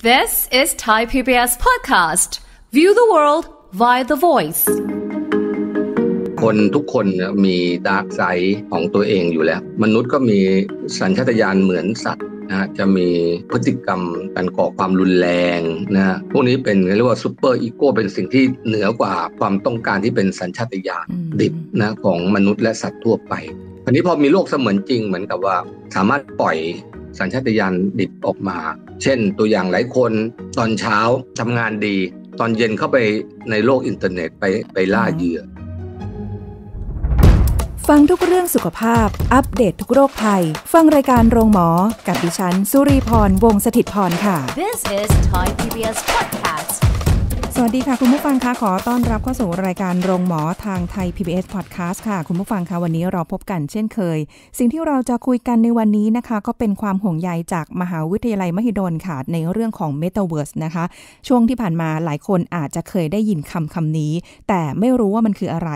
This is Thai PBS podcast. View the world via the voice. คนทุกคนมี dark side ของตัวเองอยู่แล้ว มนุษย์ก็มีสัญชาตญาณเหมือนสัตว์นะจะมีพฤติกรรมการก่อความรุนแรงนะพวกนี้เป็นเรียกว่า superego เป็นสิ่งที่เหนือกว่าความต้องการที่เป็นสัญชาตญาณดิบนะของมนุษย์และสัตว์ทั่วไปอันนี้พอมีโลกเสมือนจริงเหมือนกับว่าสามารถปล่อย สัญชาตญาณดิบออกมา เช่นตัวอย่างหลายคนตอนเช้าทำงานดี ตอนเย็นเข้าไปในโลกอินเทอร์เน็ตไปไปล่าเหยื่อ ฟังทุกเรื่องสุขภาพ อัปเดตทุกโรคภัย ฟังรายการโรงหมอ กับดิฉัน สุรีพร วงศิตพรค่ะ This is Thai PBS podcast. สวัสดีค่ะ คุณผู้ฟังคะขอต้อนรับเข้าสู่รายการโรงหมอทางไทย PBS Podcast ค่ะ คุณผู้ฟังคะวันนี้เราพบกันเช่นเคย สิ่งที่เราจะคุยกันในวันนี้นะคะ ก็เป็นความห่วงใยจากมหาวิทยาลัยมหิดลค่ะ ในเรื่องของ Metaverse นะคะ ช่วงที่ผ่านมาหลายคนอาจจะเคยได้ยินคำคำนี้ แต่ไม่รู้ว่ามันคืออะไร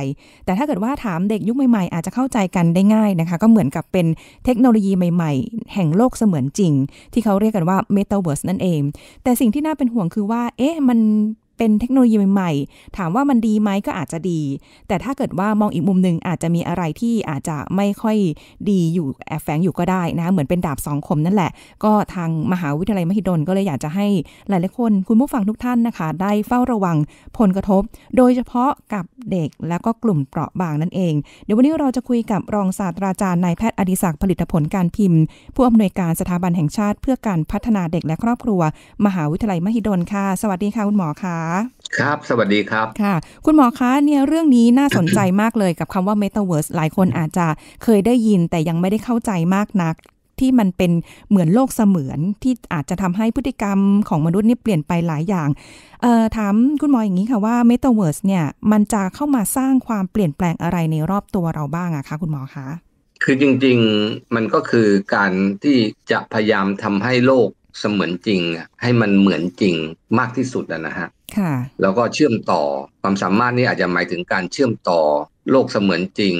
แต่ถ้าเกิดว่าถามเด็กยุคใหม่ๆ อาจจะเข้าใจกันได้ง่ายนะคะ ก็เหมือนกับเป็นเทคโนโลยีใหม่ ๆ แห่งโลกเสมือนจริง ที่เขาเรียกกันว่า Metaverse นั่นเอง แต่สิ่งที่น่าเป็นห่วงคือว่าเอ๊ะมัน เป็นเทคโนโลยีใหม่ๆ ถามว่ามันดีไหมก็อาจจะดี แต่ถ้าเกิดว่ามองอีกมุมหนึ่งอาจจะมีอะไรที่อาจจะไม่ค่อยดีอยู่แอบแฝงอยู่ก็ได้นะ เหมือนเป็นดาบสองคมนั่นแหละ ก็ทางมหาวิทยาลัยมหิดลก็เลยอยากจะให้หลายๆคนคุณผู้ฟังทุกท่านนะคะ ได้เฝ้าระวังผลกระทบ โดยเฉพาะกับเด็กแล้วก็กลุ่มเปราะบางนั่นเอง เดี๋ยววันนี้เราจะคุยกับรองศาสตราจารย์นายแพทย์อดิศักดิ์ผลิตผลการพิมพ์ ผู้อำนวยการสถาบันแห่งชาติ เพื่อการพัฒนาเด็กและครอบครัว มหาวิทยาลัยมหิดลค่ะ สวัสดีค่ะคุณหมอค่ะครับ สวัสดีครับ ค่ะ คุณหมอคะเนี่ยเรื่องนี้น่าสนใจมากเลยกับคำว่า Metaverse หลายคนอาจจะเคยได้ยินแต่ยังไม่ได้เข้าใจมากนัก ที่มันเป็นเหมือนโลกเสมือนที่อาจจะทำให้พฤติกรรมของมนุษย์นี่เปลี่ยนไปหลายอย่างเอ่อถามคุณหมออย่างนี้ค่ะว่า Metaverse เนี่ยมันจะเข้ามาสร้างความเปลี่ยนแปลงอะไรในรอบตัวเราบ้างอะคะคุณหมอคะคือจริงๆมันก็คือการที่จะพยายามทำให้โลก เสมือนจริงอะให้มันเหมือนจริงมากที่สุดอะนะฮะค่ะแล้วก็เชื่อมต่อความสามารถนี้อาจจะหมายถึงการเชื่อมต่อโลกเสมือนจริง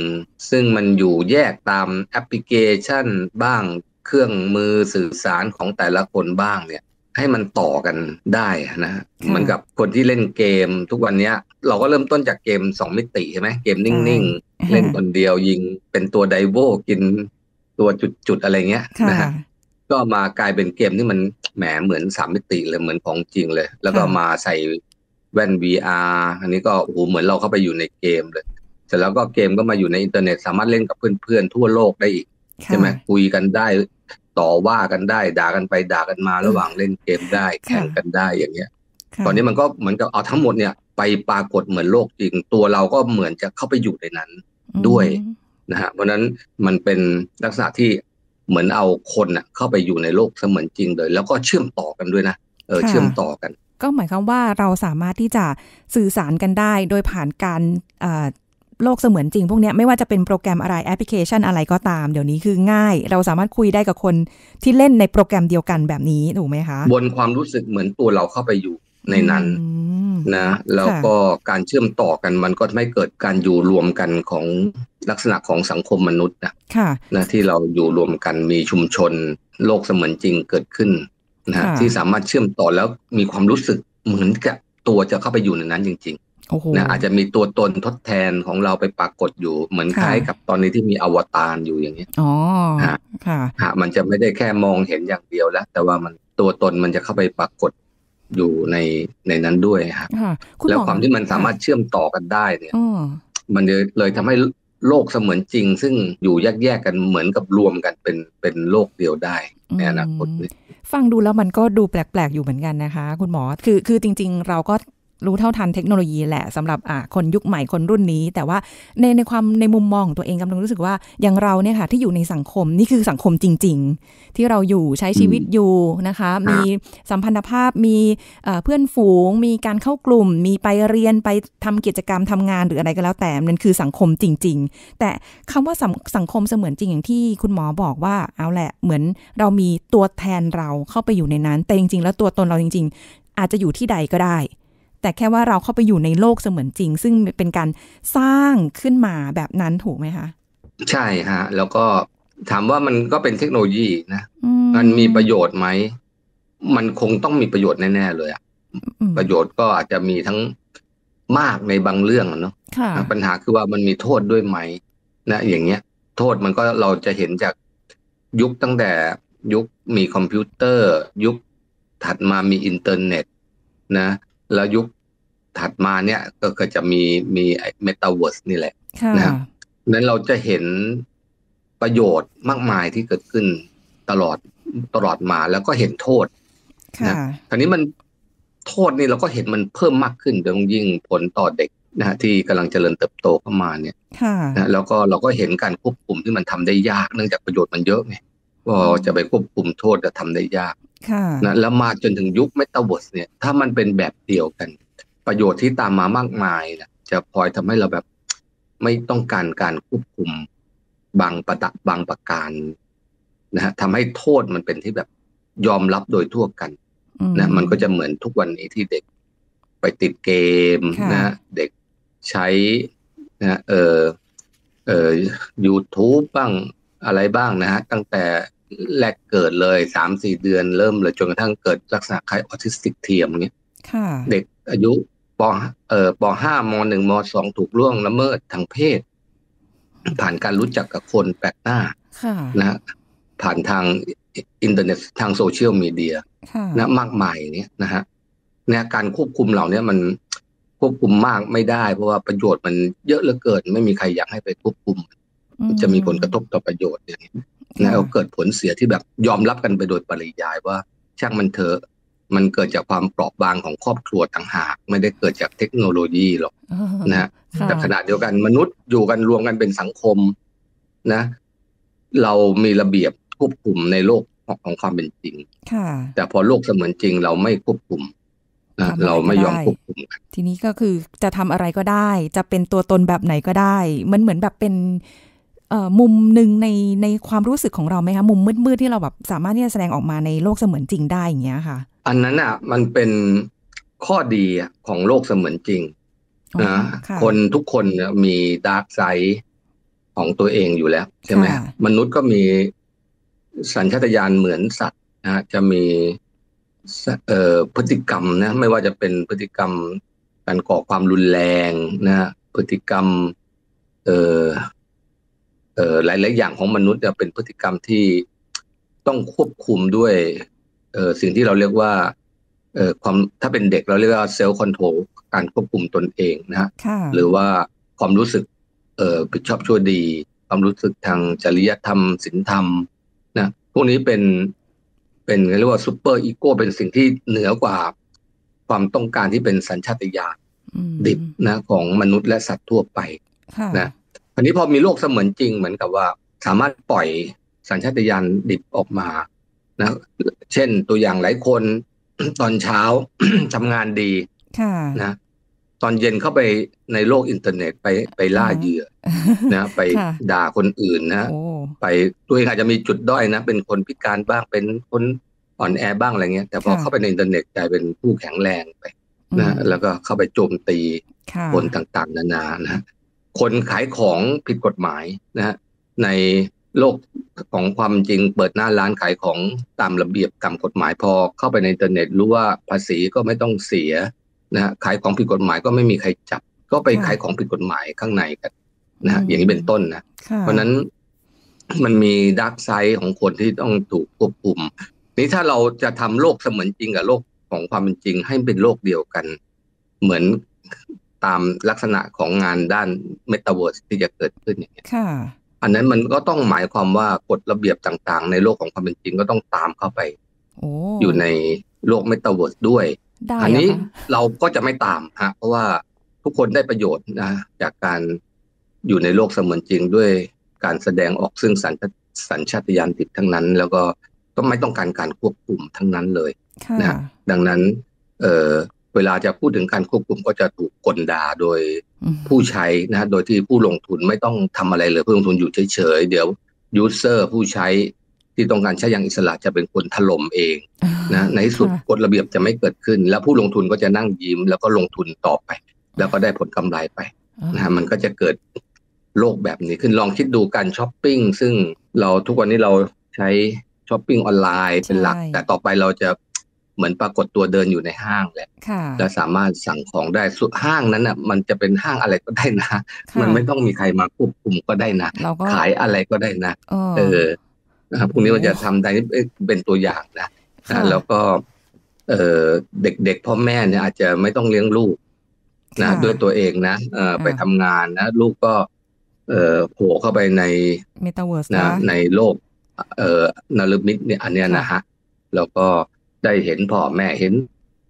ซึ่งมันอยู่แยกตามแอปพลิเคชันบ้างเครื่องมือสื่อสารของแต่ละคนบ้างเนี่ยให้มันต่อกันได้นะฮะเหมือนกับคนที่เล่นเกมทุกวันเนี้ยเราก็เริ่มต้นจากเกมสองมิติใช่ไหมเกมนิ่งๆ เล่นคนเดียวยิงเป็นตัวไดโวกินตัวจุดๆ อะไรเงี้ยค่ะนะฮะ ก็มากลายเป็นเกมที่มันแหมเหมือนสามมิติเลยเหมือนของจริงเลย แล้วก็ค่ะมาใส่แว่น VR อันนี้ก็โอ้โหเหมือนเราเข้าไปอยู่ในเกมเลยเสร็จแล้วก็เกมก็มาอยู่ในอินเทอร์เน็ตสามารถเล่นกับเพื่อนๆทั่วโลกได้อีกค่ะใช่ไหมคุยกันได้ต่อว่ากันได้ ด่ากันไปด่ากันมาระหว่างเล่นเกมได้ แข่งกันได้อย่างเงี้ยค่ะตอนนี้มันก็เหมือนกับเอาทั้งหมดเนี่ยไปปรากฏเหมือนโลกจริง ตัวเราก็เหมือนจะเข้าไปอยู่ในนั้นด้วยอืมนะฮะเพราะฉะนั้นมันเป็นลักษณะที่ เหมือนเอาคนน่ะเข้าไปอยู่ในโลกเสมือนจริงเลย แล้วก็เชื่อมต่อกันด้วยนะเออค่ะเชื่อมต่อกัน ก็หมายความว่าเราสามารถที่จะสื่อสารกันได้โดยผ่านการเอ่อโลกเสมือนจริง พวกเนี้ยไม่ว่าจะเป็นโปรแกรมอะไรแอปพลิเคชันอะไรก็ตาม เดี๋ยวนี้คือง่าย เราสามารถคุยได้กับคนที่เล่นในโปรแกรมเดียวกันแบบนี้ถูกไหมคะบนความรู้สึกเหมือนตัวเราเข้าไปอยู่ ในนั้นอืมนะแล้วก็การเชื่อมต่อกันมันก็ไม่เกิดการอยู่รวมกันของลักษณะของสังคมมนุษย์นะค่ะนะที่เราอยู่รวมกันมีชุมชน โลกเสมือนจริงเกิดขึ้นนะฮะค่ะที่สามารถเชื่อมต่อแล้วมีความรู้สึกเหมือนกับตัวจะเข้าไปอยู่ในนั้นจริงโอ้โหๆนะอาจจะมีตัวตนทดแทนของเราไปปรากฏอยู่เหมือนค่ะคล้ายกับตอนนี้ที่มีอวตารอยู่อย่างนี้ยอ๋อฮะค่ะฮะมันจะไม่ได้แค่มองเห็นอย่างเดียวแล้ว แต่ว่ามันตัวตนมันจะเข้าไปปรากฏ อยู่ในในนั้นด้วยฮะค่ะคุณแล้วหอความที่มันสามารถเชื่อมต่อกันได้เนี่ยอ๋อมันเลยเลยทำให้โลกเสมือนจริง ซึ่งอยู่แยกๆกันเหมือนกับรวมกันเป็นเป็นโลกเดียวได้ในอนาคตนี้ฟังดูแล้วมันก็ดูแปลกๆอยู่เหมือนกันนะคะ คุณหมอคือคือจริง ๆ เราก็ รู้เท่าทันเทคโนโลยีแหละสำหรับคนยุคใหม่คนรุ่นนี้ แต่ว่าในในความในมุมมองตัวเองกำลังรู้สึกว่าอย่างเราเนี่ยค่ะที่อยู่ในสังคมนี่คือสังคมจริง ๆ ที่เราอยู่ใช้ชีวิตอยู่นะคะ มีสัมพันธภาพมีเพื่อนฝูง มีการเข้ากลุ่ม มีไปเรียนไปทำกิจกรรมทำงานหรืออะไรก็แล้วแต่มันคือสังคมจริง ๆ แต่คำว่าสสังคมเสมือนจริงอย่างที่คุณหมอบอกว่าเอาแหละเหมือนเรามีตัวแทนเราเข้าไปอยู่ในนั้น แต่จริง ๆ แล้วตัวตนเราจริง ๆ อาจจะอยู่ที่ใดก็ได้ แต่แค่ว่าเราเข้าไปอยู่ในโลกเสมือนจริง ซึ่งเป็นการสร้างขึ้นมาแบบนั้นถูกไหมคะ ใช่ฮะ แล้วก็ถามว่ามันก็เป็นเทคโนโลยีนะอืมันมีประโยชน์ไหม มันคงต้องมีประโยชน์แน่ๆเลยอะอืมประโยชน์ก็อาจจะมีทั้งมากในบางเรื่องอะเนาะค่ะปัญหาคือว่ามันมีโทษด้วยไหมนะอย่างเงี้ย โทษมันก็เราจะเห็นจากยุคตั้งแต่ยุคมีคอมพิวเตอร์ ยุคถัดมามีอินเทอร์เน็ต นะ แล้วยุคถัดมาเนี่ยก็ก็จะมีมีเมตาเวิร์สนี่แหละค่ะนะครับนั้นเราจะเห็นประโยชน์มากมายที่เกิดขึ้นตลอดตลอดมาแล้วก็เห็นโทษค่ะคราวนี้มันโทษนี่เราก็เห็นมันเพิ่มมากขึ้นโดยยิ่งผลต่อเด็กนะฮะที่กำลังเจริญเติบโตเข้ามาเนี่ยค่ะนะแล้วก็เราก็เห็นการควบคุมที่มันทำได้ยากเนื่องจากประโยชน์มันเยอะไงก็จะไปควบคุมโทษจะทำได้ยากค่ะ นะแล้วมาจนถึงยุคเมตาเวิร์สเนี่ย ถ้ามันเป็นแบบเดียวกัน ประโยชน์ที่ตามมามากมายนะจะพลอยทำให้เราแบบไม่ต้องการการควบคุมบางประดะบางประการนะฮะทำให้โทษมันเป็นที่แบบยอมรับโดยทั่วกันอืนะมันก็จะเหมือนทุกวันนี้ที่เด็กไปติดเกมค่ะนะฮะเด็กใช้นะเออเออ YouTube บ้างอะไรบ้างนะฮะตั้งแต่ แรกเกิดเลยสามสี่เดือนเริ่มเลยจนกระทั่งเกิดลักษณะคล้ายออทิสติกเทียมเนี้ยค่ะเด็กอายุปเอ่อปห้ามหนึ่งมสองถูกล่วงละเมิดทางเพศ ผ่านการรู้จักกับคนแปลกหน้าค่ะนะฮะผ่านทางอินเทอร์เน็ตทางโซเชียลมีเดียค่ะนะมากมายเนี่ยนะฮะเนี่ยการควบคุมเหล่านี้มันควบคุมมากไม่ได้ เพราะว่าประโยชน์มันเยอะเหลือเกิน ไม่มีใครอยากให้ไปควบคุมอืจะมีผลกระทบต่อประโยชน์อย่างนี้นะ แล้วเกิดผลเสียที่แบบยอมรับกันไปโดยปริยายว่าช่างมันเถอะมันเกิดจากความเปราะบางของครอบครัวต่างหาก ไม่ได้เกิดจากเทคโนโลยีหรอกอ่านะฮะค่ะแต่ขณะเดียวกันมนุษย์อยู่กันรวมกันเป็นสังคมนะ เรามีระเบียบควบคุมในโลกของของความเป็นจริงค่ะแต่พอโลกเสมือนจริงเราไม่ควบคุมนะทำอะไรเราไม่ยอมก็ได้ควบคุมกันทีนี้ก็คือจะทำอะไรก็ได้ จะเป็นตัวตนแบบไหนก็ได้ มันเหมือนแบบเป็นเอ่อ มุมหนึ่งในในความรู้สึกของเราไหมคะ มุมมืดๆที่เราแบบสามารถที่จะแสดงออกมาในโลกเสมือนจริงได้อย่างเงี้ยค่ะ อันนั้นอะมันเป็นข้อดีอะของโลกเสมือนจริงอ๋อนะค่ะคนทุกคนเนี่ยมีดาร์กไซด์ของตัวเองอยู่แล้วใช่ไหมค่ะมนุษย์ก็มีสัญชาตญาณเหมือนสัตว์นะฮะจะมีสเอ่อพฤติกรรมนะไม่ว่าจะเป็นพฤติกรรมการก่อความรุนแรงนะฮะพฤติกรรม เอ่อ เอ่อหลายๆอย่างของมนุษย์เนี่ยเป็นพฤติกรรมที่ต้องควบคุมด้วยเอ่อสิ่งที่เราเรียกว่าเอ่อความถ้าเป็นเด็กเราเรียกว่า self-control การควบคุมตนเองนะฮะค่ะหรือว่าความรู้สึกเอ่อผิดชอบชั่วดี ความรู้สึกทางจริยธรรมศีลธรรมนะพวกนี้เป็นเป็นเรียกว่า superego เป็นสิ่งที่เหนือกว่าความต้องการที่เป็นสัญชาตญาณอืมดิบนะของมนุษย์และสัตว์ทั่วไปค่ะนะ อันนี้พอมีโลกเสมือนจริงเหมือนกับว่า สามารถปล่อยสัญชาตญาณดิบออกมานะเช่นตัวอย่างหลายคนตอนเช้าทำงานดีค่ะนะตอนเย็นเข้าไปในโลกอินเทอร์เน็ตไปไปล่าเหยื่อนะไปค่ะด่าคนอื่นนะโอ้ไปตัวเองอาจจะมีจุดด้อยนะ เป็นคนพิการบ้างเป็นคนอ่อนแอบ้างอะไรเงี้ย แต่พอค่ะเข้าไปในอินเทอร์เน็ตกลายเป็นผู้แข็งแรงไปนะอืมแล้วก็เข้าไปโจมตีค่ะคนต่างๆ นานานะฮะ คนขายของผิดกฎหมายนะฮะในโลกของความจริงเปิดหน้าร้านขายของตามระเบียบตามกฎหมายพอเข้าไปในอินเทอร์เน็ตรู้ว่าภาษีก็ไม่ต้องเสียนะฮะขายของผิดกฎหมายก็ไม่มีใครจับ ก็ไปขายของผิดกฎหมายข้างในกันนะฮะอย่างนี้เป็นต้นนะค่ะเพราะฉะนั้นมันมี dark side ของคนที่ต้องถูกควบคุม นี้ถ้าเราจะทำโลกเสมือนจริงกับโลกของความเป็นจริงให้เป็นโลกเดียวกัน เหมือน ตามลักษณะของงานด้านเมตาเวิร์สที่จะเกิดขึ้นอย่างเงี้ยค่ะอันนั้นมันก็ต้องหมายความว่ากฎระเบียบต่างๆ ในโลกของความเป็นจริงก็ต้องตามเข้าไปโอ้อยู่ในโลกเมตาเวิร์สด้วยได้อันนี้เหรอคะเราก็จะไม่ตามฮะเพราะว่าทุกคนได้ประโยชน์นะจากการอยู่ในโลกเสมือนจริงด้วยการแสดงออกซึ่งสัญชาสัญชาตญาณติดทั้งนั้น แล้วก็ก็ไม่ต้องการการควบคุมทั้งนั้นเลยค่ะนะดังนั้น เออ เวลาจะพูดถึงการควบคุมก็จะถูกกลด่าโดยอืมผู้ใช้นะโดยที่ผู้ลงทุนไม่ต้องทำอะไรเลยผู้ลงทุนอยู่เฉยๆเดี๋ยวยูเซอร์ผู้ใช้ที่ต้องการใช้อย่างอิสระจะเป็นคนถล่มเองนะในที่สุดค่ะกฎระเบียบจะไม่เกิดขึ้น แล้วผู้ลงทุนก็จะนั่งยิ้ม แล้วก็ลงทุนต่อไป แล้วก็ได้ผลกำไรไปนะฮะมันก็จะเกิดโลกแบบนี้ขึ้นลองคิดดูการช้อปปิ้งซึ่งเราทุกวันนี้เราใช้ช้อปปิ้งออนไลน์เป็นหลักใช่แต่ต่อไปเราจะ เหมือนปรากฏตัวเดินอยู่ในห้างแหละค่ะและสามารถสั่งของได้สุดห้างนั้นอะ มันจะเป็นห้างอะไรก็ได้นะค่ะมันไม่ต้องมีใครมาควบคุมก็ได้นะเราก็ขายอะไรก็ได้นะเออเออนะครับพวกนี้มันจะทำได้นี่เป็นตัวอย่างนะค่ะนะแล้วก็ เออเด็กๆพ่อแม่เนี่ย อาจจะไม่ต้องเลี้ยงลูกนะค่ะด้วยตัวเองนะเออค่ะไปทำงานนะลูกก็ เออโผล่เข้าไปในเมตาเวิร์สนะนะในโลก เอ่อเนรมิตเนี่ยอันเนี้ยนะฮะแล้วก็ ได้เห็นพ่อแม่เห็น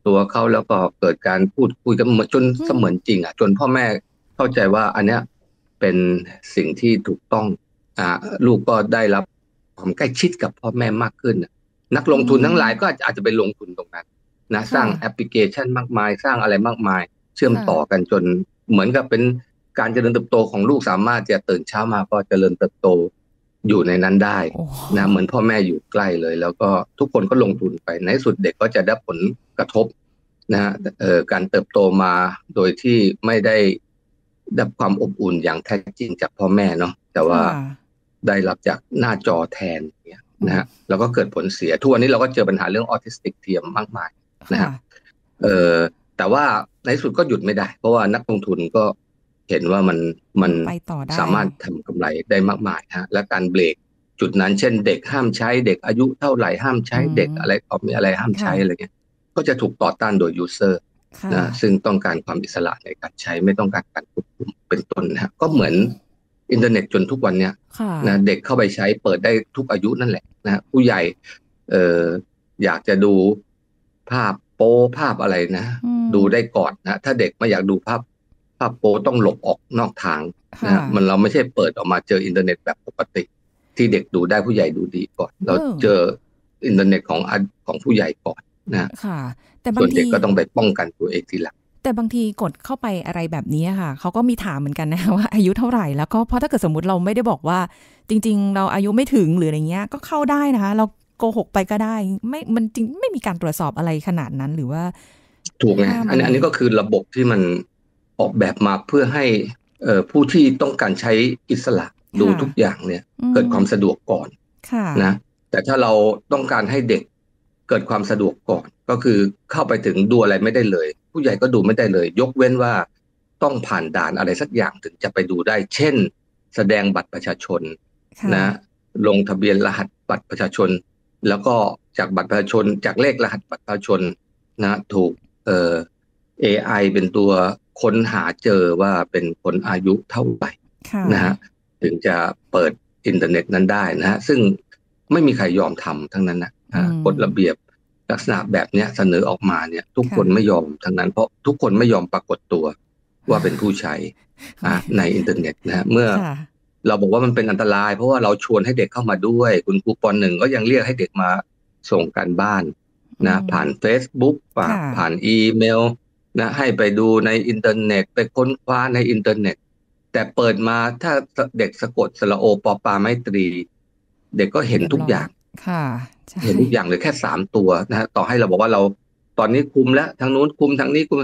ตัวเขาแล้วก็เกิดการพูดคุยกันเหมือนจนอืมเสมือนจริงอะจนพ่อแม่เข้าใจว่าอันเนี้ยเป็นสิ่งที่ถูกต้องอ่าลูกก็ได้รับความใกล้ชิดกับพ่อแม่มากขึ้นน่ะนักลงทุนทั้งหลายก็อาจจะไปลงทุนตรงนั้นนะสร้างแอปพลิเคชันมากมาย สร้างอะไรมากมาย เชื่อมต่อกันจนเหมือนกับเป็นการเจริญเติบโตของลูกสามารถจะตื่นเช้ามาก็เจริญเติบโต อยู่ในนั้นได้โอ้นะเหมือนพ่อแม่อยู่ใกล้เลย แล้วก็ทุกคนก็ลงทุนไปในที่สุดเด็กก็จะได้ผลกระทบนะฮะเอ่อการเติบโตมาโดยที่ไม่ได้ได้ความอบอุ่นอย่างแท้จริงจากพ่อแม่เนาะแต่ว่าค่ะได้รับจากหน้าจอแทนเนี่ยนะฮะแล้วก็เกิดผลเสียทุกวันนี้เราก็เจอปัญหาเรื่องออทิสติกเทียมมากมายนะฮะเออแต่ว่าในที่สุดก็หยุดไม่ได้ เพราะว่านักลงทุนก็ เห็นว่ามันมันไปต่อได้สามารถทำกำไรได้มากมายฮะและการเบรกจุดนั้นเช่น เด็กห้ามใช้เด็กอายุเท่าไหร่ห้ามใช้อืมเด็กอะไรออกมีอะไรห้ามใช้ค่ะอะไรเงี้ยก็จะถูกต่อต้านโดย user ค่ะนะซึ่งต้องการความอิสระในการใช้ไม่ต้องการการควบคุมเป็นต้นนะฮะก็เหมือนอินเทอร์เน็ตจนทุกวันเนี้ยค่ะนะเด็กเข้าไปใช้เปิดได้ทุกอายุนั่นแหละนะผู้ใหญ่เอ่ออยากจะดูภาพโป๊ภาพอะไรนะอืมดูได้ก่อนนะ ถ้าเด็กไม่อยากดูภาพ ภาพโป๊ต้องหลบออกนอกทางนะค่ะมันเราไม่ใช่เปิดออกมาเจออินเทอร์เน็ตแบบปกติ ที่เด็กดูได้ผู้ใหญ่ดูดีก่อน เราเออเจออินเทอร์เน็ตของอันของผู้ใหญ่ก่อนนะค่ะ แต่บางส่วงนที่เด็กก็ต้องไปป้องกันตัวเองทีหลังแต่บางทีกดเข้าไปอะไรแบบนี้ค่ะเขาก็มีถามเหมือนกันนะว่าอายุเท่าไหร่แล้วก็เพราะถ้าเกิดสมมติเราไม่ได้บอกว่า จริง ๆ เราอายุไม่ถึงหรืออะไรเงี้ย ก็เข้าได้นะคะ เราโกหกไปก็ได้ ไม่มันจริงไม่มีการตรวจสอบอะไรขนาดนั้นหรือว่า ถูกไงห้ามอันนี้อะไรอันนี้ก็คือระบบที่มัน ออกแบบมาเพื่อให้เอ่อผู้ที่ต้องการใช้อิสระดูทุกอย่างเนี่ยอืมเกิดความสะดวกก่อนค่ะนะแต่ถ้าเราต้องการให้เด็กเกิดความสะดวกก่อน ก็คือเข้าไปถึงดูอะไรไม่ได้เลย ผู้ใหญ่ก็ดูไม่ได้เลย ยกเว้นว่าต้องผ่านด่านอะไรสักอย่างถึงจะไปดูได้ เช่น แสดงบัตรประชาชนค่ะนะลงทะเบียนรหัสบัตรประชาชน แล้วก็จากบัตรประชาชน จากเลขรหัสบัตรประชาชนนะถูกเอ่อ AI เป็นตัว ค้นหาเจอว่าเป็นคนอายุเท่าไหร่ค่ะนะฮะถึงจะเปิดอินเทอร์เน็ตนั้นได้นะฮะซึ่งไม่มีใครยอมทำทั้งนั้นนะฮะอืมกฎระเบียบลักษณะแบบเนี้ยเสนอออกมาเนี่ย ทุกค่ะคนไม่ยอมทั้งนั้นเพราะทุกคนไม่ยอมปรากฏตัวว่าเป็นผู้ใช้อะในอินเทอร์เน็ตนะฮะเมื่อค่ะเราบอกว่ามันเป็นอันตราย เพราะว่าเราชวนให้เด็กเข้ามาด้วย คุณครู ป.หนึ่งก็ยังเรียกให้เด็กมาส่งการบ้านนะอืมผ่าน Facebook ผ่านค่ะผ่านอีเมล นะให้ไปดูในอินเทอร์เน็ต ไปค้นคว้าในอินเทอร์เน็ต แต่เปิดมาถ้าเด็กสะกดสระโอปอปลาไม้ตรี เด็กก็เห็นทุกอย่างค่ะใช่เห็นทุกอย่างเลยแค่สามตัวนะฮะต่อให้เราบอกว่าเราตอนนี้คุมแล้วทางนู้นคุมทางนี้คุม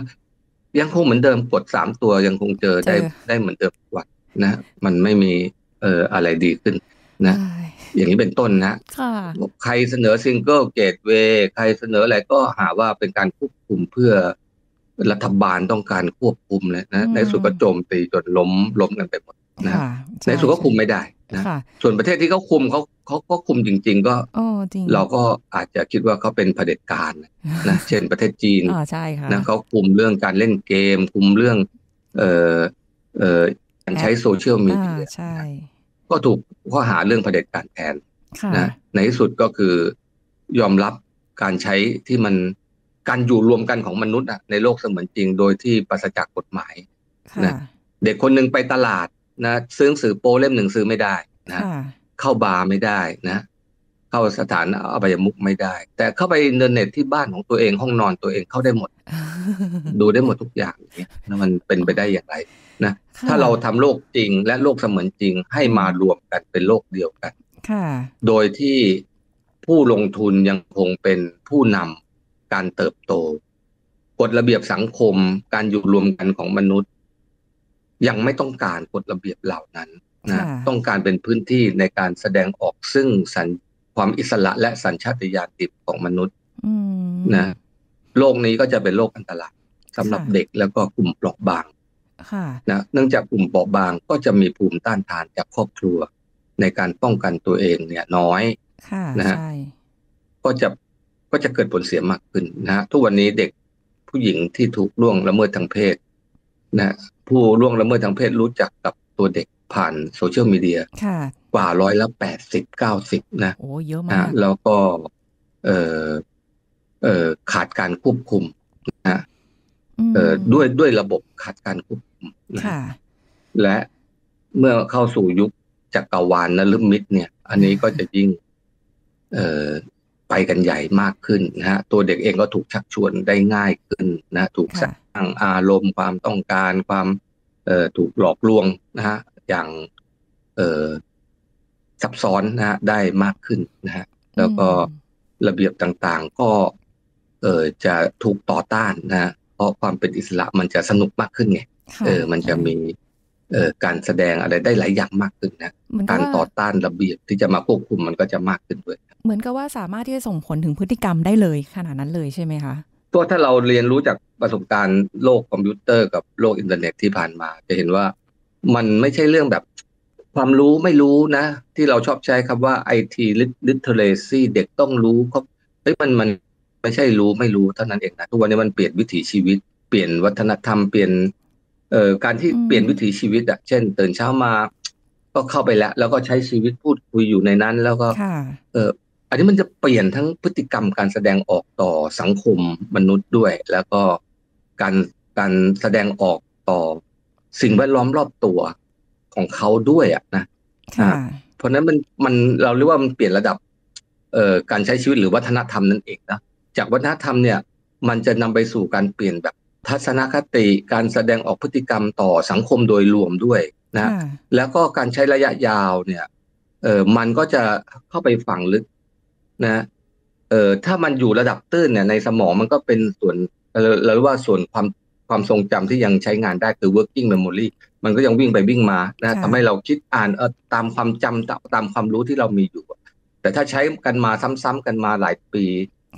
ยังคงเหมือนเดิมกดสามตัวยังคงเจอได้เจอได้เหมือนเดิมทุกวันนะมันไม่มีเอ่ออะไรดีขึ้นนะใช่อย่างนี้เป็นต้นนะค่ะใครเสนอ single gateway ใครเสนออะไรก็หาว่าเป็นการควบคุมเพื่อ รัฐบาลต้องการควบคุมเลยนะอืมในสุดก็โจมตีจนล้มล้มกันไปหมดนะค่ะในสุดก็คุมไม่ได้นะค่ะส่วนประเทศที่เขาคุมเขาเขาก็คุมจริง ๆ ก็โอ้จริงเราก็อาจจะคิดว่าเขาเป็นเผด็จการนะเช่นประเทศจีนอ่าใช่ค่ะนะเขาคุมเรื่องการเล่นเกม คุมเรื่อง เอ่อเอ่อการใช้โซเชียลมีอ่าเดียใช่ก็ถูกข้อหาเรื่องเผด็จการแทนค่ะนะในที่สุดก็คือยอมรับการใช้ที่มัน การอยู่รวมกันของมนุษย์อะในโลกเสมือนจริง โดยที่ปราศจากกฎหมายค่ะนะเด็กคนหนึ่งไปตลาดนะซื้อหนังสือโป้เล่มหนึ่งซื้อไม่ได้นะค่ะเข้าบาร์ไม่ได้นะ เข้าสถานอบายมุกไม่ได้ แต่เข้าไปอินเทอร์เน็ตที่บ้านของตัวเองห้องนอนตัวเองเข้าได้หมด ดูได้หมดทุกอย่างอย่างเงี้ยแล้วมันเป็นไปได้อย่างไรนะค่ะถ้าเราทำโลกจริงและโลกเสมือนจริงให้มารวมกันเป็นโลกเดียวกัน ค่ะ โดยที่ผู้ลงทุนยังคงเป็นผู้นำ การเติบโต กฎระเบียบสังคม การอยู่รวมกันของมนุษย์ ยังไม่ต้องการกฎระเบียบเหล่านั้นนะค่ะต้องการเป็นพื้นที่ในการแสดงออกซึ่งสัญความอิสระและสัญชาตญาณดิบของมนุษย์อืมนะโรคนี้ก็จะเป็นโรคอันตรายสำหรับค่ะเด็กแล้วก็กลุ่มเปราะบางค่ะนะเนื่องจากกลุ่มเปราะบางก็จะมีภูมิต้านทานจากครอบครัว ในการป้องกันตัวเองเนี่ยน้อยค่ะนะฮะใช่ก็จะ ก็จะเกิดผลเสียมากขึ้นนะฮะทุกวันนี้เด็กผู้หญิงที่ถูกล่วงละเมิดทางเพศนะผู้ล่วงละเมิดทางเพศรู้จักกับตัวเด็กผ่านโซเชียลมีเดียค่ะกว่าร้อยละแปดสิบเก้าสิบนะโอ้เยอะนะมากแล้วก็เออเออขาดการควบคุมนะมเออด้วยด้วยระบบขาดการควบคุมนะค่ะและเมื่อเข้าสู่ยุคจักรวาลนฤมิตเนี่ย อันนี้ก็จะยิ่ง เอ่อไป กันใหญ่มากขึ้นนะฮะตัวเด็กเองก็ถูกชักชวนได้ง่ายขึ้นนะถูกสค่ะร้างอารมณ์ความต้องการความเอ่อถูกหลอกลวงนะฮะอย่างเอ่อซับซ้อนนะฮะได้มากขึ้นนะฮะแล้วก็อืมระเบียบต่างๆ ก็เออจะถูกต่อต้านนะฮะเพราะความเป็นอิสระมันจะสนุกมากขึ้นไงค่ะเออมันจะมีเอ่อ การแสดงอะไรได้หลายอย่างมากขึ้นนะเหมือนกับว่าการต่อต้านระเบียบที่จะมาควบคุมมันก็จะมากขึ้นด้วย เหมือนกับว่าสามารถที่จะส่งผลถึงพฤติกรรมได้เลยขนาดนั้นเลยใช่ไหมคะตัวถ้าเราเรียนรู้จากประสบการณ์โลกคอมพิวเตอร์กับโลกอินเทอร์เน็ตที่ผ่านมา จะเห็นว่ามันไม่ใช่เรื่องแบบความรู้ไม่รู้นะ ที่เราชอบใช้คำว่า IT literacy เด็กต้องรู้เขาเฮ้ยมันมันไม่ใช่รู้ไม่รู้เท่านั้นเองนะทุกวันนี้มันเปลี่ยนวิถีชีวิตเปลี่ยนวัฒนธรรมเปลี่ยน เอ่อการที่อืมเปลี่ยนวิถีชีวิตอะเช่น ตื่นเช้ามา ก็เข้าไปแล้ว แล้วก็ใช้ชีวิตพูดคุยอยู่ในนั้น แล้วก็ค่ะเอออันนี้มันจะเปลี่ยนทั้งพฤติกรรมการแสดงออกต่อสังคมมนุษย์ด้วย แล้วก็การการแสดงออกต่อสิ่งแวดล้อมรอบตัวของเขาด้วยอะนะค่ะเพราะฉะนั้นมันมันเราเรียกว่ามันเปลี่ยนระดับเอ่อการใช้ชีวิตหรือวัฒนธรรมนั่นเองนะจากวัฒนธรรมเนี่ย มันจะนำไปสู่การเปลี่ยนแบบ ทัศนคติการแสดงออกพฤติกรรมต่อสังคมโดยรวมด้วยนะค่ะแล้วก็การใช้ระยะยาวเนี่ยเออมันก็จะเข้าไปฝังลึกนะเออถ้ามันอยู่ระดับตื้นเนี่ยในสมองมันก็เป็นส่วนเราเราเรียกว่าส่วนความความทรงจำที่ยังใช้งานได้คือ working memory มันก็ยังวิ่งไปวิ่งมานะค่ะทำให้เราคิดอ่านเออตามความจำตามตามความรู้ที่เรามีอยู่ แต่ถ้าใช้กันมาซ้ำๆกันมาหลายปี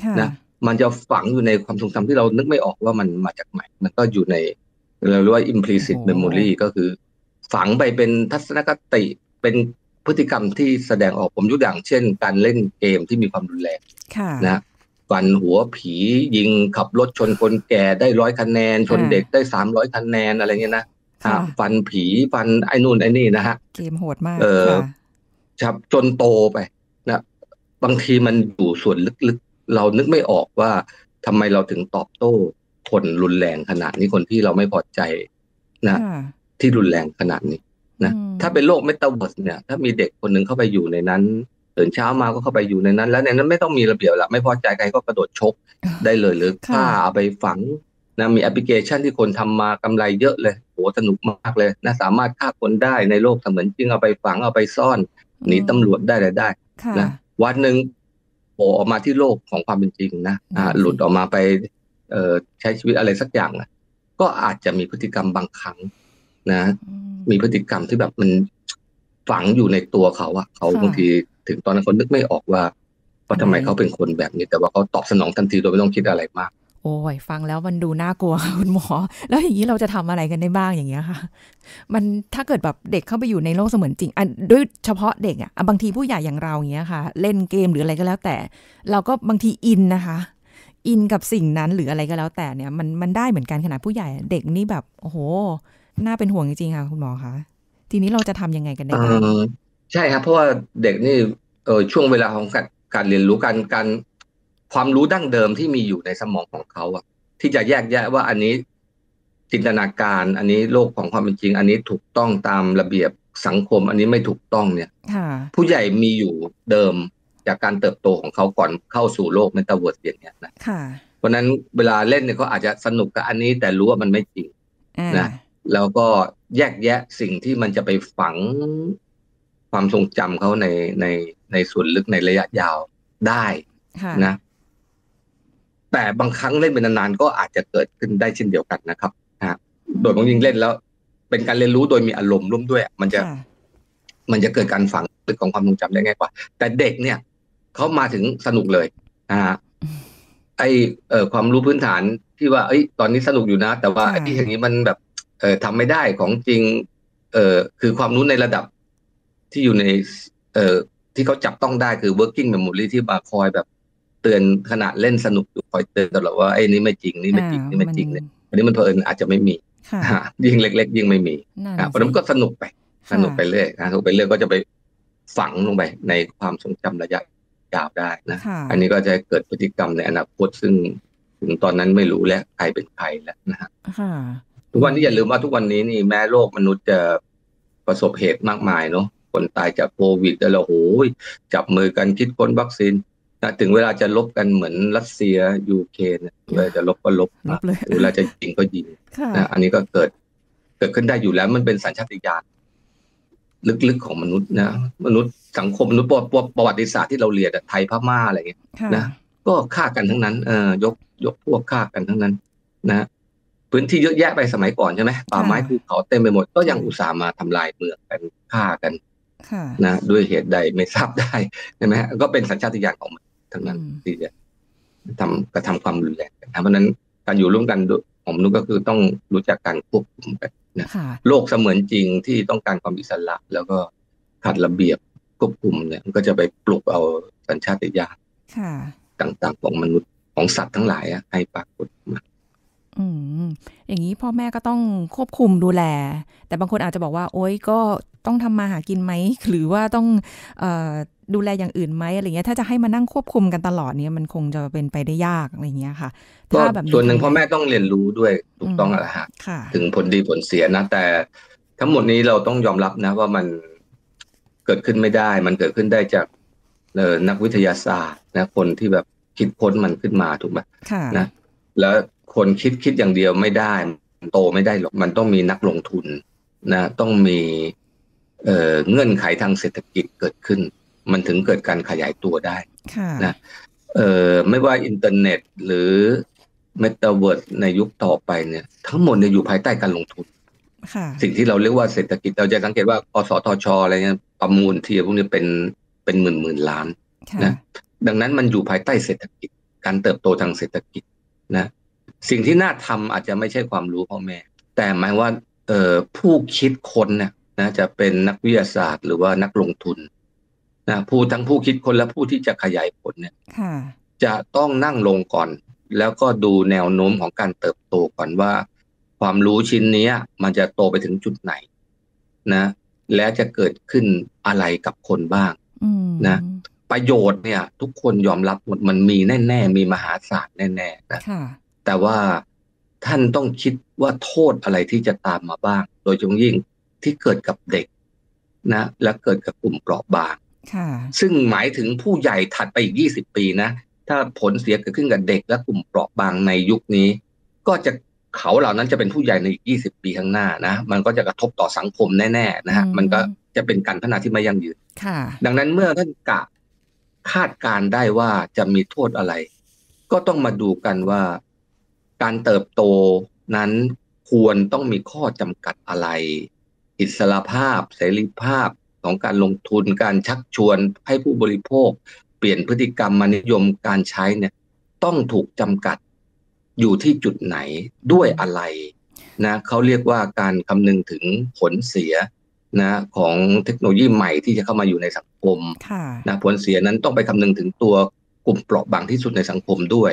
ค่ะนะ มันจะฝังอยู่ในความทรงจำที่เรานึกไม่ออกว่ามันมาจากไหนมันก็อยู่ในเราเรียกว่า implicit โอ้โห memory ก็คือ ฝังไปเป็นทัศนคติเป็นพฤติกรรมที่แสดงออกผมยกอย่างเช่น การเล่นเกมที่มีความรุนแรงค่ะนะฟันหัวผียิงขับรถชนคนแก่ได้ร้อยคะแนน ชนอ่าเด็กได้สามร้อยคะแนนอะไรเงี้ยนะค่ะอ่าฟันผีฟันไอ้นู่นไอ้นี่นะฮะเกมโหดมากเออค่ะครับจนโตไปนะบางทีมันอยู่ส่วนลึกๆ เรานึกไม่ออกว่าทำไมเราถึงตอบโต้คนรุนแรงขนาดนี้คนที่เราไม่พอใจนะค่ะที่รุนแรงขนาดนี้นะอืมถ้าเป็นโลกเมตาเวิร์สเนี่ย ถ้ามีเด็กคนหนึ่งเข้าไปอยู่ในนั้นตื่นเช้ามาก็เข้าไปอยู่ในนั้น แล้วในนั้นไม่ต้องมีระเบียบละไม่พอใจใครก็กระโดดชกได้เลยหรือค่ะฆ่าเอาไปฝังนะมีแอปพลิเคชันที่คนทำมากำไรเยอะเลยโหสนุกมากเลยนะสามารถฆ่าคนได้ในโลกเสมือนจริงเอาไปฝังเอาไปซ่อนหนีตำรวจได้อะไรได้ค่ะนะวันหนึ่งโผ ล่ออกมาที่โลกของความเป็นจริงนะอ่านั่นสิหลุดออกมาไปเอ่อใช้ชีวิตอะไรสักอย่างนะก็อาจจะมีพฤติกรรมบางครั้ง นะอืมมีพฤติกรรมที่แบบมันฝังอยู่ในตัวเขาอะเขาค่ะบางทีถึงตอนนั้นเขานึกไม่ออกว่าว่าทำไมทำไมเขาเป็นคนแบบนี้ แต่ว่าเขาตอบสนองทันทีโดยไม่ต้องคิดอะไรมาก โอ้ยฟังแล้วมันดูน่ากลัวค่ะคุณหมอ แล้วอย่างนี้เราจะทำอะไรกันได้บ้างอย่างเงี้ยค่ะ มันถ้าเกิดแบบเด็กเข้าไปอยู่ในโลกเสมือนจริงอะด้วยเฉพาะเด็กอะบางทีผู้ใหญ่อย่างเราอย่างเงี้ยค่ะ เล่นเกมหรืออะไรก็แล้วแต่ เราก็บางทีอินนะคะ อินกับสิ่งนั้นหรืออะไรก็แล้วแต่เนี่ย มันมันได้เหมือนกันขนาดผู้ใหญ่เด็กนี่แบบโอ้โหน่าเป็นห่วงจริงๆค่ะ คุณหมอคะทีนี้เราจะทำยังไงกันได้บ้างใช่ครับเพราะว่าเด็กนี่เออช่วงเวลาของการการเรียนรู้การการ ความรู้ดั้งเดิมที่มีอยู่ในสมองของเขาอะที่จะแยกแยะว่าอันนี้จินตนาการ อันนี้โลกของความเป็นจริง อันนี้ถูกต้องตามระเบียบสังคม อันนี้ไม่ถูกต้องเนี่ยค่ะผู้ใหญ่มีอยู่เดิมจากการเติบโตของเขาก่อนเข้าสู่โลกเมตาเวิร์สอย่างเนี้ยนะค่ะเพราะฉะนั้นเวลาเล่นเนี่ยเขาอาจจะสนุกกับอันนี้แต่รู้ว่ามันไม่จริงอ่านะแล้วก็แยกแยะสิ่งที่มันจะไปฝังความทรงจำเขาในในในส่วนลึกในระยะยาวได้ค่ะนะ แต่บางครั้งเล่นเป็นนานๆก็อาจจะเกิดขึ้นได้เช่นเดียวกันนะครับนะฮะโดยบางยิ่งเล่นแล้ว เป็นการเรียนรู้โดยมีอารมณ์ร่วมด้วย มันจะค่ะมันจะเกิดการฝังลึกของความทรงจำได้ง่ายกว่า แต่เด็กเนี่ยเขามาถึงสนุกเลยนะฮะไอเอ่อความรู้พื้นฐานที่ว่าเอ้ยตอนนี้สนุกอยู่นะ แต่ว่าค่ะไอ้ที่อย่างนี้มันแบบ เอ่อทำไม่ได้ของจริง เอ่อคือความรู้ในระดับที่อยู่ใน เอ่อที่เขาจับต้องได้คือ working memory ที่มาคอยแบบ เตือนขณะเล่นสนุกอยู่คอยเตือนตลอดว่าไอ้นี่ไม่จริงนี่ไม่จริงนี่ไม่จริงเนี่ยอันนี้มันเผอิญอาจจะไม่มีค่ะฮะยิ่งเล็ก ๆ ยิ่งไม่มีนั่นอะเพราะฉะนั้นก็สนุกไป สนุกไปค่ะเรื่อยนะสนุกไปเรื่อยก็จะไปฝังลงไปในความทรงจำระยะยาวได้นะค่ะอันนี้ก็จะเกิดพฤติกรรมในอนาคตซึ่งถึงตอนนั้นไม่รู้แล้วใครเป็นใครแล้วนะฮะค่ะทุกวันนี้อย่าลืมว่าทุกวันนี้นี่แม้โลกมนุษย์จะประสบเหตุมากมายเนาะคนตายจากโควิดแล้วเราโอ้ยจับมือกันคิดค้นวัคซีน นะถึงเวลาจะลบกันเหมือนรัสเซียยูเครนเนี่ยเวลาจะลบก็ลบลบเลยถึงเวลาจะยิงก็ยิงค่ะนะอันนี้ก็เกิด เกิดขึ้นได้อยู่แล้วมันเป็นสัญชาตญาณลึกๆของมนุษย์นะมนุษย์สังคมมนุษย์ประประประวัติศาสตร์ที่เราเรียนอะไทยพม่าอะไรเงี้ยค่ะนะก็ฆ่ากันทั้งนั้น เออยกยกพวกฆ่ากันทั้งนั้น นะพื้นที่เยอะแยะไปสมัยก่อนใช่ไหมป่าไม้ภูเขาเต็มไปหมดก็ยังอุตส่าห์มาทำลายเมืองกันฆ่ากันค่ะนะด้วยเหตุใดไม่ทราบได้ใช่ไหมฮะก็เป็นสัญชาตญาณของมัน ทั้งนั้นอืมที่จะทำกระทำความรุนแรงกันนะเพราะฉะนั้นการอยู่ร่วมกันของมนุษย์ก็คือต้องรู้จักการควบคุมกันค่ะโลกเสมือนจริงที่ต้องการความอิสระ แล้วก็ขัดระเบียบควบคุมเนี่ยมันก็จะไปปลุกเอาสัญชาตญาณค่ะต่างๆ ของมนุษย์ของสัตว์ทั้งหลายอะให้ปรากฏมาอืมอย่างนี้พ่อแม่ก็ต้องควบคุมดูแล แต่บางคนอาจจะบอกว่า โอ๊ยก็ต้องทำมาหากินไหมหรือว่าต้องเอ่อ ดูแลอย่างอื่นไหมอะไรเงี้ยถ้าจะให้มานั่งควบคุมกันตลอดเนี่ยมันคงจะเป็นไปได้ยากอะไรเงี้ยค่ะก็ถ้าแบบนี้ส่วนหนึ่งทำพ่อแม่ต้องเรียนรู้ด้วยถูกต้องอืมอะฮะค่ะถึงผลดีผลเสียนะแต่ ทั้งหมดนี้เราต้องยอมรับนะว่ามันเกิดขึ้นไม่ได้ มันเกิดขึ้นได้จากเอ่อนักวิทยาศาสตร์นะคนที่แบบคิดค้นมันขึ้นมาถูกไหมค่ะนะแล้วคนคิดคิดอย่างเดียวไม่ได้มันโตไม่ได้หรอกมันต้องมีนักลงทุนนะ ต้องมีเอ่อเงื่อนไขทางเศรษฐกิจเกิดขึ้น มันถึงเกิดการขยายตัวได้ค่ะนะเอ่อไม่ว่าอินเทอร์เน็ตหรือเมตาเวิร์สในยุคต่อไปเนี่ย ทั้งหมดเนี่ยอยู่ภายใต้การลงทุนค่ะสิ่งที่เราเรียกว่าเศรษฐกิจเราจะสังเกตว่ากสทชอะไรเงี้ยประมูลทีพวกนี้เป็นเป็นหมื่นหมื่นล้านค่ะนะดังนั้นมันอยู่ภายใต้เศรษฐกิจ การเติบโตทางเศรษฐกิจนะสิ่งที่น่าทำอาจจะไม่ใช่ความรู้พ่อแม่ แต่หมายว่าเอ่อผู้คิดค้นเนี่ยนะจะเป็นนักวิทยาศาสตร์ หรือว่านักลงทุน นะผู้ทั้งผู้คิดค้นและผู้ที่จะขยายผลเนี่ยค่ะจะต้องนั่งลงก่อน แล้วก็ดูแนวโน้มของการเติบโตก่อนว่า ความรู้ชิ้นเนี้ยมันจะโตไปถึงจุดไหน นะ และจะเกิดขึ้นอะไรกับคนบ้างอืมนะ ประโยชน์เนี่ย ทุกคนยอมรับหมดมันมีแน่ๆ มีมหาศาลแน่ๆนะค่ะแต่ว่าท่านต้องคิดว่าโทษอะไรที่จะตามมาบ้าง โดยเฉพาะยิ่งที่เกิดกับเด็กนะ และเกิดกับกลุ่มเปราะบางค่ะ ซึ่งหมายถึงผู้ใหญ่ถัดไปอีก 20 ปีนะ ถ้าผลเสียเกิดขึ้นกับเด็กและกลุ่มเปราะบางในยุคนี้ ก็จะเขาเหล่านั้นจะเป็นผู้ใหญ่ในอีก 20 ปีข้างหน้านะ มันก็จะกระทบต่อสังคมแน่ๆนะฮะอืมมันก็จะเป็นการพัฒนาที่ไม่ยั่งยืนค่ะดังนั้นเมื่อท่านกะคาดการณ์ได้ว่าจะมีโทษอะไร ก็ต้องมาดูกันว่าการเติบโตนั้นควรต้องมีข้อจำกัดอะไร อิสรภาพ เสรีภาพ ของการลงทุนการชักชวนให้ผู้บริโภค เปลี่ยนพฤติกรรมมานิยมการใช้เนี่ยต้องถูกจำกัดอยู่ที่จุดไหนด้วยอะไรนะเขาเรียกว่าการคำนึงถึงผลเสียนะของเทคโนโลยีใหม่ที่จะเข้ามาอยู่ในสังคมค่ะนะผลเสียนั้นต้องไปคำนึงถึงตัวกลุ่มเปราะบางที่สุดในสังคมด้วย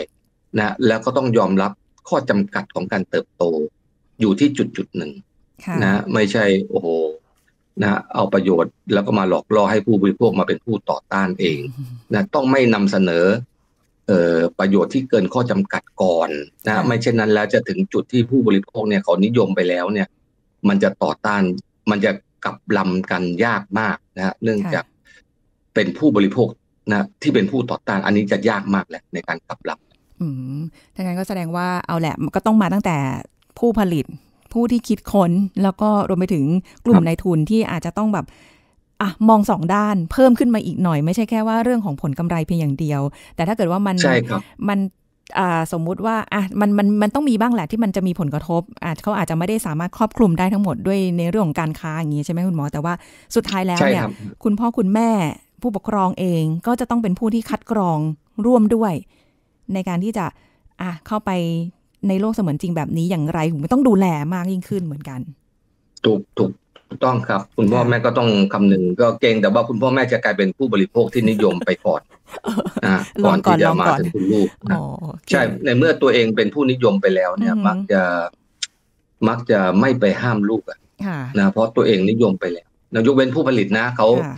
นะแล้วก็ต้องยอมรับข้อจำกัดของการเติบโต อยู่ที่จุดจุดหนึ่งค่ะนะไม่ใช่โอ้โห นะเอาประโยชน์แล้วก็มาหลอกล่อให้ผู้บริโภคมาเป็นผู้ต่อต้านเองนะต้องไม่นำเสนอเอ่อประโยชน์ที่เกินข้อจำกัดก่อนนะค่ะไม่เช่นนั้นแล้วจะถึงจุดที่ผู้บริโภคเนี่ยเขานิยมไปแล้วเนี่ย มันจะต่อต้านมันจะกลับลำกันยากมากนะฮะเนื่องจากเป็นผู้บริโภคนะที่เป็นผู้ต่อต้านอันนี้จะยากมากแหละในการกลับลำอืมถ้างั้นก็แสดงว่าเอาแหละมันก็ต้องมาตั้งแต่ผู้ผลิต ผู้ที่คิดค้น แล้วก็รวมไปถึงกลุ่ครัมบนายทุนที่อาจจะต้องแบบอะมองสองด้านเพิ่มขึ้นมาอีกหน่อย ไม่ใช่แค่ว่าเรื่องของผลกำไรเพียงอย่างเดียว แต่ถ้าเกิดว่ามันใช่ครับมันอ่าสมมุติว่าอะมันมันมันต้องมีบ้างแหละที่มันจะมีผลกระทบอาจเขาอาจจะไม่ได้สามารถครอบคลุมได้ทั้งหมดด้วยในเรื่องของการค้าอย่างนี้ใช่ไหมคุณหมอ แต่ว่าสุดท้ายแล้วใช่เนี่ยครับคุณพ่อคุณแม่ผู้ปกครองเองก็จะต้องเป็นผู้ที่คัดกรองร่วมด้วย ในการที่จะอะเข้าไป ในโลกเสมือนจริงแบบนี้อย่างไรผมต้องดูแลมากยิ่งขึ้นเหมือนกัน ถูกถูกถูกต้องครับ คุณพ่อแม่ก็ต้องคำนึงก็เก่งแต่ว่าคุณพ่อแม่จะกลายเป็นผู้บริโภคที่นิยมไปก่อนนะลก่อองนก่อที่นจะลองมาก่อนถึงคุณลูกนะอ๋อโอเคใช่ในเมื่อตัวเองเป็นผู้นิยมไปแล้วเนี่ยอือฮึมักจะมักจะไม่ไปห้ามลูกอะค่ะนะเพราะตัวเองนิยมไปแล้วนะยกเว้นผู้ผลิตนะเขาค่ะ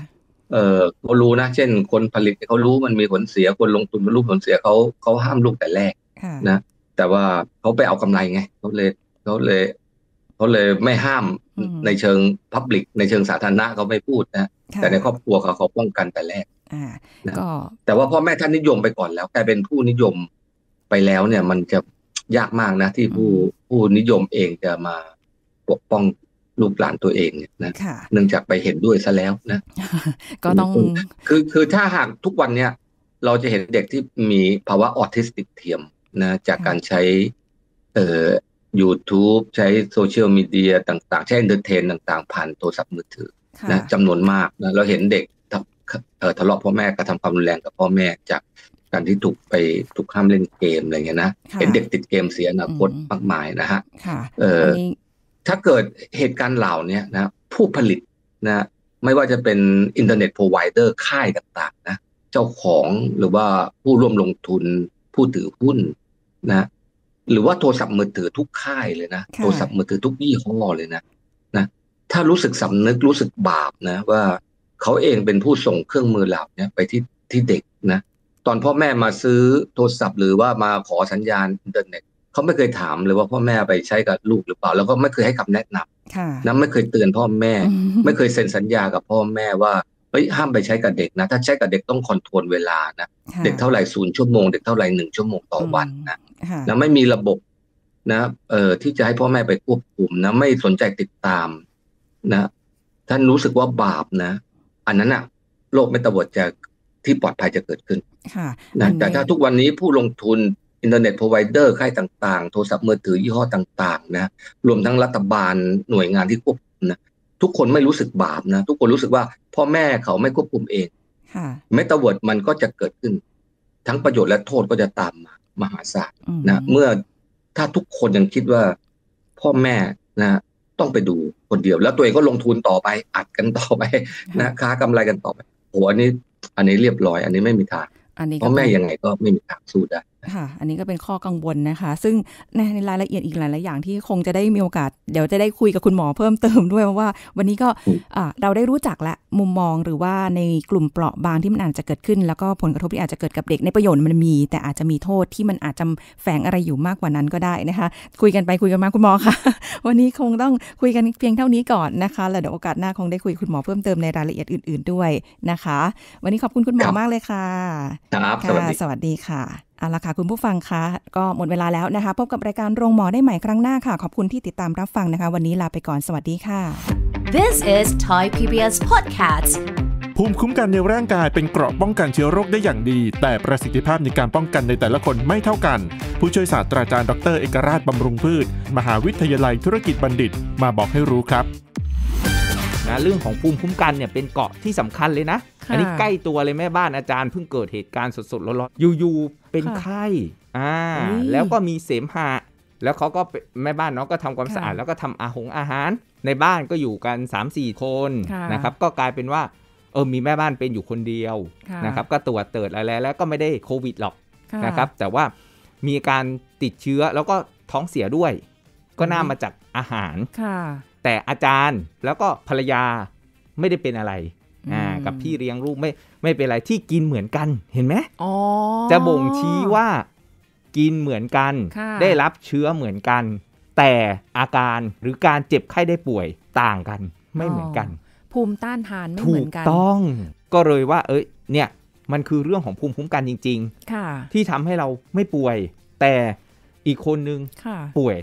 เออเขารู้นะ เช่น คนผลิตเขารู้มันมีผลเสียคนลงทุนมันรู้ผลเสียเขาเขาห้ามลูกแต่แรกค่ะนะ แต่ว่าเขาไปเอากำไรไงเขาเลยเขาเลยเขาเลยไม่ห้ามอืมในเชิงพับลิกในเชิงสาธารณะเขาไม่พูดนะค่ะแต่ในครอบครัวเขาเขาป้องกันแต่แรกอ่านะก็แต่ว่าพ่อแม่ท่านนิยมไปก่อนแล้วกลายเป็นผู้นิยมไปแล้วเนี่ย มันจะยากมากนะ ที่ผู้ผู้นิยมเองจะมาปกป้องลูกหลานตัวเองเนี่ยนะค่ะเนื่องจากไปเห็นด้วยซะแล้วนะก็ต้องคือคือถ้าหากทุกวันเนี่ย เราจะเห็นเด็กที่มีภาวะออทิสติกเทียม นะจากการใช้เอ่อ YouTube ใช้โซเชียลมีเดียต่าง ๆ ใช้ entertain ต่างๆ ผ่านโทรศัพท์มือถือค่ะนะจำนวนมากนะเราเห็นเด็กทำเอ่อทะเลาะพ่อแม่กระทำความรุนแรงกับพ่อแม่จากการที่ถูกไปถูกห้ามเล่นเกมอะไรเงี้ยนะค่ะเห็นเด็กติดเกมเสียอนาคตอืมมากมายนะฮะค่ะเอ่ออันนี้ถ้าเกิดเหตุการณ์เหล่านี้นะผู้ผลิตนะไม่ว่าจะเป็นอินเทอร์เน็ตพรอไวเดอร์ค่ายต่างๆนะเจ้าของหรือว่าผู้ร่วมลงทุน ผู้ถือหุ้นนะ หรือว่าโทรศัพท์มือถือทุกค่ายเลยนะค่ะโทรศัพท์มือถือทุกยี่ห้อเลยนะนะ ถ้ารู้สึกสำนึกรู้สึกบาปนะ ว่าเขาเองเป็นผู้ส่งเครื่องมือเหล่านี้ไปที่ที่เด็กนะ ตอนพ่อแม่มาซื้อโทรศัพท์หรือว่ามาขอสัญญาณอินเทอร์เน็ตเขาไม่เคยถามเลยว่าพ่อแม่ไปใช้กับลูกหรือเปล่า แล้วก็ไม่เคยให้คำแนะนำค่ะนะไม่เคยเตือนพ่อแม่อือไม่เคยเซ็นสัญญากับพ่อแม่ว่า เฮ้ยห้ามไปใช้กับเด็กนะ ถ้าใช้กับเด็กต้อง control เวลานะค่ะเด็กเท่าไหร่ศูนย์ชั่วโมง เด็กเท่าไหร่หนึ่งชั่วโมงต่อวันนะค่ะนะไม่มีระบบนะเอ่อที่จะให้พ่อแม่ไปควบคุมนะ ไม่สนใจติดตามนะ ท่านรู้สึกว่าบาปนะ อันนั้นอะโลกเมตาเวิร์สที่ปลอดภัยจะเกิดขึ้นค่ะนะอันนี้แต่ถ้าทุกวันนี้ผู้ลงทุน internet provider ค่ายต่างๆ โทรศัพท์มือถือยี่ห้อต่างๆ นะ รวมทั้งรัฐบาลหน่วยงานที่ควบคุมนะ ทุกคนไม่รู้สึกบาปนะ ทุกคนรู้สึกว่า พ่อแม่เขาไม่ควบคุมเองค่ะเมตาเวิร์สมันก็จะเกิดขึ้น ทั้งประโยชน์และโทษก็จะตามมามหาศาลอืมนะเมื่อถ้าทุกคนยังคิดว่า พ่อแม่นะต้องไปดูคนเดียว แล้วตัวเองก็ลงทุนต่อไปอัดกันต่อไปนะค้ากำไรกันต่อไปโหอันนี้ อันนี้เรียบร้อย อันนี้ไม่มีทางอันนี้พ่อแม่ยังไงก็ไม่มีทางสู้ได้ ค่ะ อันนี้ก็เป็นข้อกังวลนะคะ ซึ่งในในรายละเอียดอีกหลาย ๆ อย่างที่คงจะได้มีโอกาส เดี๋ยวจะได้คุยกับคุณหมอเพิ่มเติมด้วยเพราะว่า วันนี้ก็อืมอ่าเราได้รู้จักและมุมมองหรือว่าในกลุ่มเปราะบางที่มันอาจจะเกิดขึ้น แล้วก็ผลกระทบที่อาจจะเกิดกับเด็กในประโยชน์มันมี แต่อาจจะมีโทษที่มันอาจจะแฝงอะไรอยู่มากกว่านั้นก็ได้นะคะ คุยกันไปคุยกันมาคุณหมอค่ะวันนี้คงต้องคุยกันเพียงเท่านี้ก่อนนะคะแล้วเดี๋ยวโอกาสหน้าคงได้คุยกับคุณหมอเพิ่มเติมในรายละเอียดอื่น ๆ ด้วยนะคะ วันนี้ขอบคุณคุณหมอครับมากเลยค่ะครับสวัสดีค่ะสวัสดีค่ะ เอาละค่ะ คุณผู้ฟังคะก็หมดเวลาแล้วนะคะ พบกับรายการโรงหมอได้ใหม่ครั้งหน้าค่ะ ขอบคุณที่ติดตามรับฟังนะคะ วันนี้ลาไปก่อนสวัสดีค่ะ This is Thai PBS Podcast ภูมิคุ้มกันในร่างกายเป็นเกราะป้องกันเชื้อโรคได้อย่างดี แต่ประสิทธิภาพในการป้องกันในแต่ละคนไม่เท่ากัน ผู้ช่วยศาสตราจารย์ดรเอกราชบำรุงพืช มหาวิทยาลัยธุรกิจบัณฑิต มาบอกให้รู้ครับนะเรื่องของภูมิคุ้มกันเนี่ยเป็นเกราะที่สำคัญเลยนะค่ะอันนี้ใกล้ตัวเลยแม่บ้านอาจารย์เพิ่งเกิดเหตุการณ์สดๆร้อนๆอยู่ๆ เป็นค่ะไข้อ่าอุ๊ยแล้วก็มีเสมหะแล้วเขาก็เป็นแม่บ้านเนาะก็ทำความค่ะสะอาดแล้วก็ทำอาหงอาหาร ในบ้านก็อยู่กัน 3-4 คนค่ะนะครับ ก็กลายเป็นว่าเออมีแม่บ้านเป็นอยู่คนเดียวค่ะนะครับ ก็ตรวจเติดอะไรแล้วก็ไม่ได้โควิดหรอกะนะครับ แต่ว่ามีการติดเชื้อแล้วก็ท้องเสียด้วย ก็น่ามาจากอาหารค่ะแต่อาจารย์แล้วก็ภรรยาไม่ได้เป็นอะไร อ่าอืมกับพี่เลี้ยงลูกไม่ไม่เป็นอะไรที่กินเหมือนกันเห็นไหมอ๋อจะบ่งชี้ว่ากินเหมือนกันค่ะได้รับเชื้อเหมือนกัน แต่อาการหรือการเจ็บไข้ได้ป่วยต่างกันไม่เหมือนกัน ภูมิต้านทานไม่ถูเหมือกนกันต้อง ก็เลยว่า เอ้ยเนี่ยมันคือเรื่องของภูมิคุ้มกันจริงค่ะๆที่ทำให้เราไม่ป่วย แต่อีกคนนึงค่ะป่วย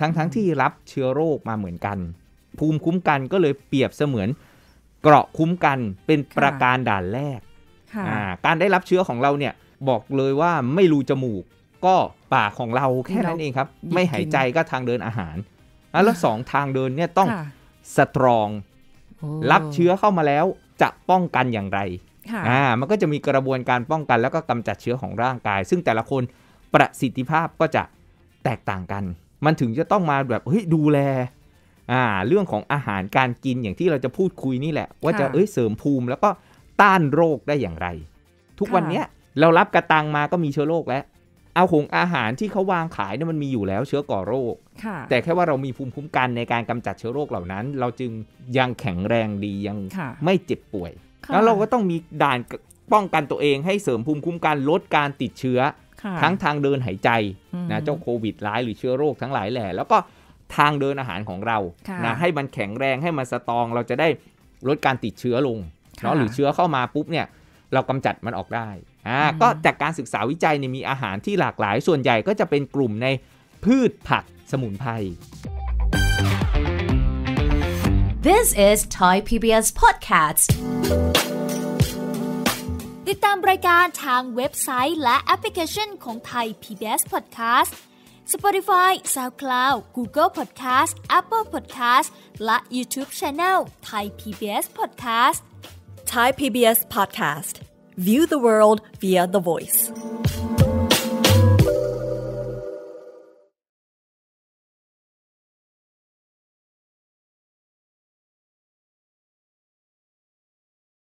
ทั้งทั้งที่รับเชื้อโรคมาเหมือนกัน ภูมิคุ้มกันก็เลยเปรียบเสมือน เกราะคุ้มกันเป็นประการด่านแรกค่ะอ่าการได้รับเชื้อของเราเนี่ยบอกเลยว่าไม่รูจมูก ก็ปากของเราแค่นั้นเองครับหยิบไม่หายใจก็ทางเดินอาหารอะแล้วสองทางเดินเนี่ยต้องค่ะสตรองโอ้รับเชื้อเข้ามาแล้วจะป้องกันอย่างไรค่ะอ่ามันก็จะมีกระบวนการป้องกันแล้วก็กำจัดเชื้อของร่างกาย ซึ่งแต่ละคนประสิทธิภาพก็จะแตกต่างกัน มันถึงจะต้องมาแบบเฮ้ยดูแล อ่าเรื่องของอาหารการกินอย่างที่เราจะพูดคุยนี่แหละ ว่าจะค่ะเอ้ยเสริมภูมิแล้วก็ต้านโรคได้อย่างไร ทุกวันเนี้ยเรารับกระตังมาก็มีเชื้อโรคแล้ว เอาของอาหารที่เขาวางขายเนี่ยมันมีอยู่แล้วเชื้อก่อโรคค่ะแต่แค่ว่าเรามีภูมิคุ้มกันในการกำจัดเชื้อโรคเหล่านั้น เราจึงยังแข็งแรงดียังค่ะไม่เจ็บป่วยค่ะแล้วเราก็ต้องมีด่านป้องกันตัวเองให้เสริมภูมิคุ้มกันลดการติดเชื้อค่ะทั้งทางเดินหายใจอืมนะเจ้าโควิดร้ายหรือเชื้อโรคทั้งหลายแหล่แล้วก็ ทางเดินอาหารของเราค่ะนะให้มันแข็งแรงให้มันสตรองเราจะได้ลดการติดเชื้อลงค่ะเนาะหรือเชื้อเข้ามาปุ๊บเนี่ยเรากำจัดมันออกได้อ่าอืมก็จากการศึกษาวิจัยเนี่ยมีอาหารที่หลากหลาย ส่วนใหญ่ก็จะเป็นกลุ่มในพืชผักสมุนไพร This is Thai PBS Podcast. ติดตามรายการทางเว็บไซต์และแอปพลิเคชันของไทย PBS Podcast Spotify SoundCloud Google Podcast Apple Podcast และ YouTube Channel Thai PBS Podcast Thai PBS podcast. View the world via the voice.